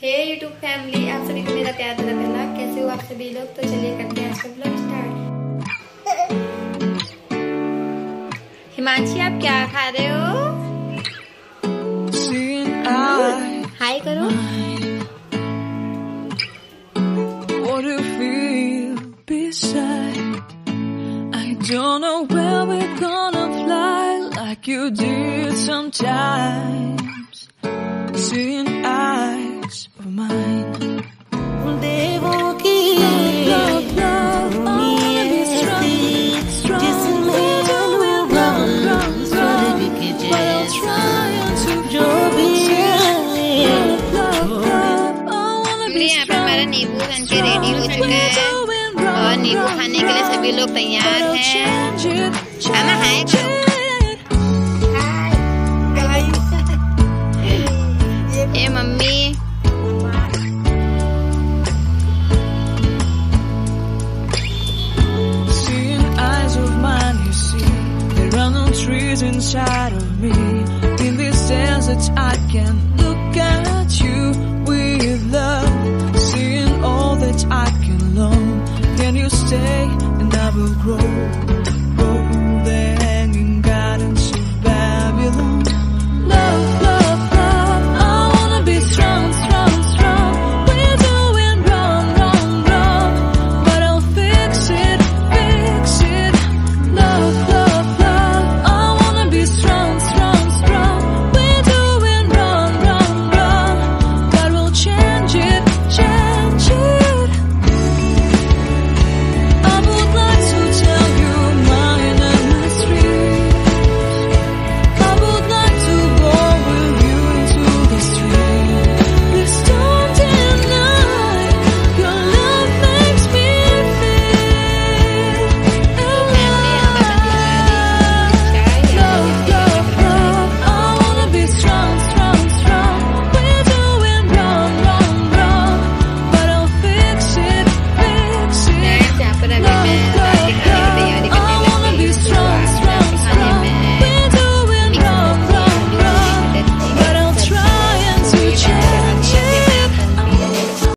हे YouTube family आप सभी को मेरा प्यार दिला करना। कैसे हो आप सभी लोग? तो चलिए करते हैं आज का स्टार्ट हिमांशी आप क्या खा रहे हो? हाय करो। Like you did sometimes. Seeing हमारा नींबू बन के रेडी हो चुका है और नींबू खाने के लिए सभी लोग तैयार हैं है ये mummy Trees inside of me, in this sense that I can look at. will grow.